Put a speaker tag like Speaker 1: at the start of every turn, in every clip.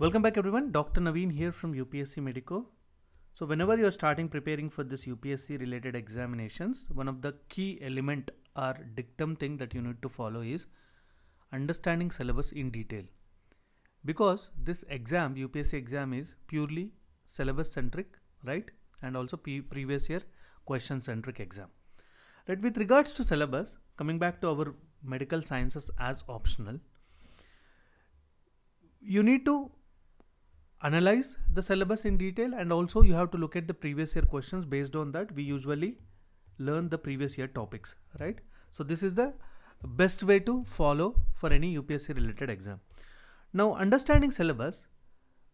Speaker 1: Welcome back everyone. Dr. Naveen here from UPSC Medico. So whenever you're starting preparing for this UPSC related examinations, one of the key element or dictum thing that you need to follow is understanding syllabus in detail. Because this exam, UPSC exam is purely syllabus centric, right? And also previous year question centric exam. Right, with regards to syllabus, coming back to our medical sciences as optional, you need to analyze the syllabus in detail and also you have to look at the previous year questions. Based on that we usually learn the previous year topics right? So this is the best way to follow for any UPSC related exam. Now understanding syllabus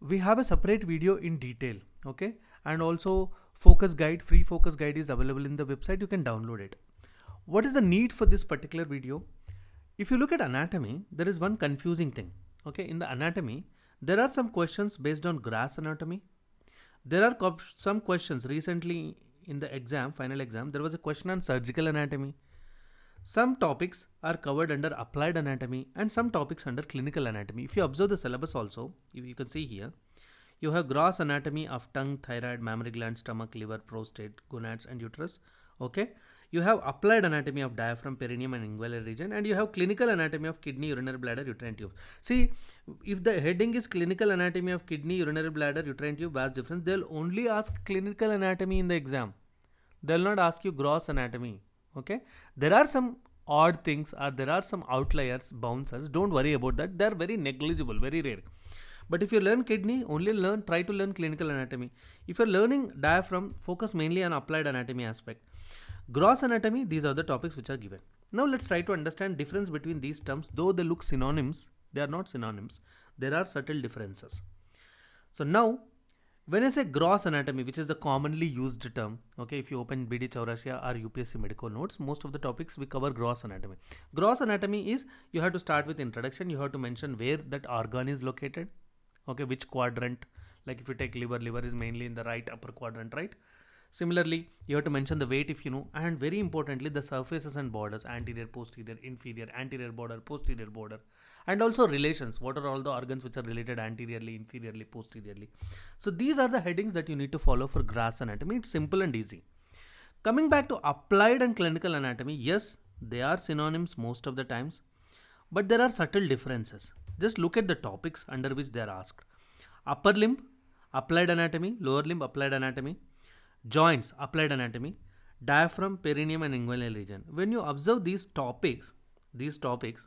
Speaker 1: we have a separate video in detail okay? And also focus guide free focus guide is available in the website. You can download it. What is the need for this particular video? If you look at anatomy there is one confusing thing okay? In the anatomy there are some questions based on gross anatomy. There are some questions recently in the exam, final exam, there was a question on surgical anatomy. Some topics are covered under applied anatomy and some topics under clinical anatomy. If you observe the syllabus also, you can see here, you have gross anatomy of tongue, thyroid, mammary gland, stomach, liver, prostate, gonads and uterus. Okay you have applied anatomy of diaphragm, perineum and inguinal region and you have clinical anatomy of kidney, urinary bladder, uterine tube. See, if the heading is clinical anatomy of kidney, urinary bladder, uterine tube, vas deferens, they'll only ask clinical anatomy in the exam. They'll not ask you gross anatomy. Okay. There are some odd things or there are some outliers, bouncers. Don't worry about that. They're very negligible, very rare. But if you learn kidney, only learn, try to learn clinical anatomy. If you're learning diaphragm, focus mainly on applied anatomy aspect. Gross anatomy, these are the topics which are given. Now let's try to understand difference between these terms. Though they look synonyms, they are not synonyms. There are subtle differences. So now, when I say gross anatomy, which is the commonly used term, okay, if you open BD Chaurasia or UPSC medical notes, most of the topics we cover gross anatomy. Gross anatomy is you have to start with introduction. You have to mention where that organ is located, okay, which quadrant. Like if you take liver, liver is mainly in the right upper quadrant, right? Similarly, you have to mention the weight if you know and very importantly the surfaces and borders anterior, posterior, inferior, anterior border, posterior border and also relations. What are all the organs which are related anteriorly, inferiorly, posteriorly. So these are the headings that you need to follow for gross anatomy. It's simple and easy. Coming back to applied and clinical anatomy, yes, they are synonyms most of the times, but there are subtle differences. Just look at the topics under which they are asked. Upper limb, applied anatomy, lower limb, applied anatomy joints, applied anatomy, diaphragm, perineum and inguinal region. When you observe these topics, these topics,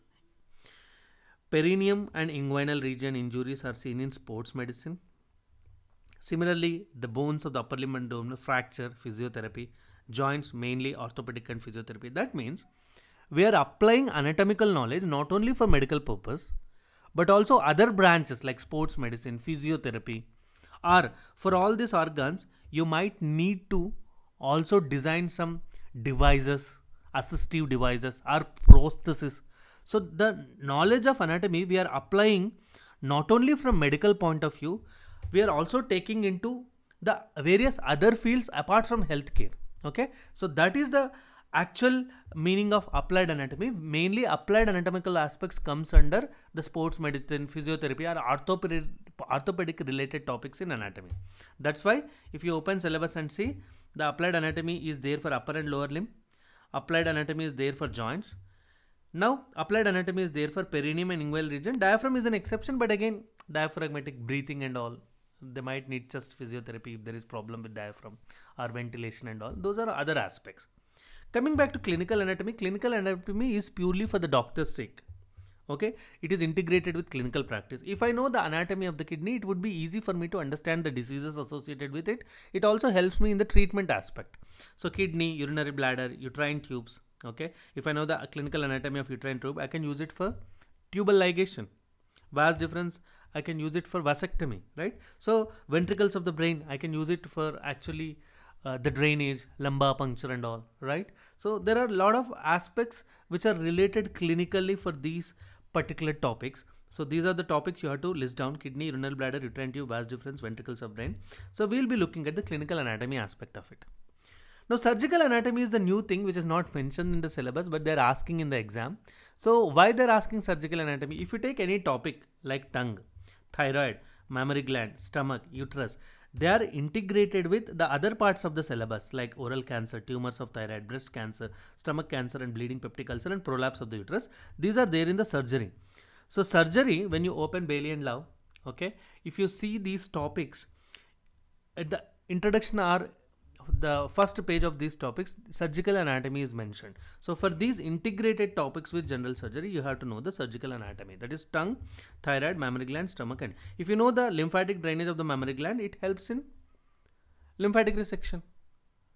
Speaker 1: perineum and inguinal region injuries are seen in sports medicine. Similarly, the bones of the upper limb and abdomen fracture, physiotherapy, joints mainly orthopedic and physiotherapy. That means we are applying anatomical knowledge not only for medical purpose, but also other branches like sports medicine, physiotherapy, or for all these organs, you might need to also design some devices, assistive devices or prosthesis. So the knowledge of anatomy we are applying not only from medical point of view, we are also taking into the various other fields apart from healthcare. Okay, so that is the actual meaning of applied anatomy mainly applied anatomical aspects comes under the sports medicine physiotherapy or orthopedic orthopedic related topics in anatomy. That's why if you open syllabus and see the applied anatomy is there for upper and lower limb applied anatomy is there for joints. Now applied anatomy is there for perineum and inguinal region. Diaphragm is an exception but again diaphragmatic breathing and all they might need just physiotherapy if there is problem with diaphragm or ventilation and all. Those are other aspects. Coming back to clinical anatomy, clinical anatomy is purely for the doctor's sake. Okay, it is integrated with clinical practice. If I know the anatomy of the kidney, it would be easy for me to understand the diseases associated with it. It also helps me in the treatment aspect. So, kidney, urinary bladder, uterine tubes. Okay, if I know the clinical anatomy of uterine tube, I can use it for tubal ligation. Vas deferens I can use it for vasectomy, right? So, ventricles of the brain, I can use it for actually uh, the drainage, lumbar puncture and all, right? So there are a lot of aspects which are related clinically for these particular topics. So these are the topics you have to list down kidney, renal bladder, uterine tube, vas deferens, ventricles of brain. So we'll be looking at the clinical anatomy aspect of it. Now surgical anatomy is the new thing which is not mentioned in the syllabus but they're asking in the exam. So why they're asking surgical anatomy? If you take any topic like tongue, thyroid, mammary gland, stomach, uterus, they are integrated with the other parts of the syllabus like oral cancer, tumors of thyroid, breast cancer, stomach cancer and bleeding peptic ulcer and prolapse of the uterus. These are there in the surgery. So surgery, when you open Bailey and Love, okay, if you see these topics, at the introduction are the first page of these topics surgical anatomy is mentioned. So for these integrated topics with general surgery you have to know the surgical anatomy that is tongue thyroid mammary gland stomach and if you know the lymphatic drainage of the mammary gland it helps in lymphatic resection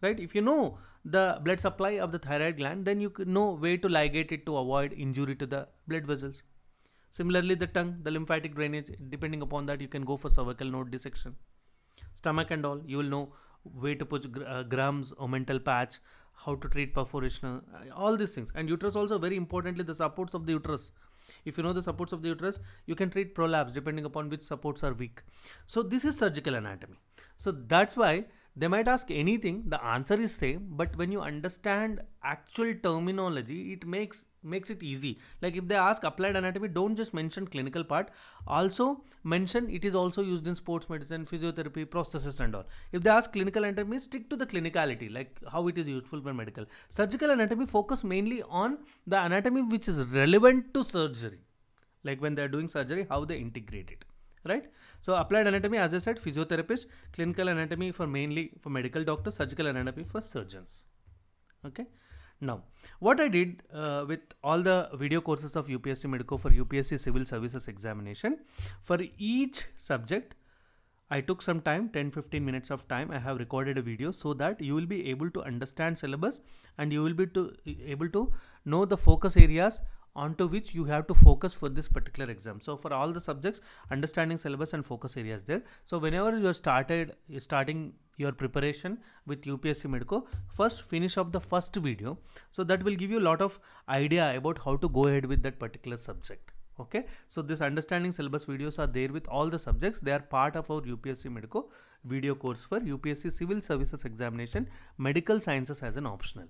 Speaker 1: right? If you know the blood supply of the thyroid gland then you know way to ligate it to avoid injury to the blood vessels. Similarly the tongue the lymphatic drainage depending upon that you can go for cervical node dissection. Stomach and all you will know way to put uh, Graham's omental patch how to treat perforation uh, all these things. And uterus also very importantly the supports of the uterus. If you know the supports of the uterus you can treat prolapse depending upon which supports are weak. So this is surgical anatomy. So that's why they might ask anything the answer is same but when you understand actual terminology it makes makes it easy. Like if they ask applied anatomy don't just mention clinical part. Also mention it is also used in sports medicine physiotherapy prosthesis and all. If they ask clinical anatomy stick to the clinicality like how it is useful for medical. Surgical anatomy focus mainly on the anatomy which is relevant to surgery. Like when they are doing surgery how they integrate it right? So applied anatomy as i said physiotherapist clinical anatomy for mainly for medical doctors surgical anatomy for surgeons. Okay now what i did uh, with all the video courses of upsc medico for upsc civil services examination for each subject I took some time 10 15 minutes of time I have recorded a video so that you will be able to understand syllabus and you will be to able to know the focus areas onto which you have to focus for this particular exam. So for all the subjects, understanding syllabus and focus areas there. So whenever you are started you're starting your preparation with UPSC Medico, first finish off the first video. So that will give you a lot of idea about how to go ahead with that particular subject. Okay, so this understanding syllabus videos are there with all the subjects. They are part of our UPSC Medico video course for UPSC Civil Services Examination, Medical Sciences as an optional.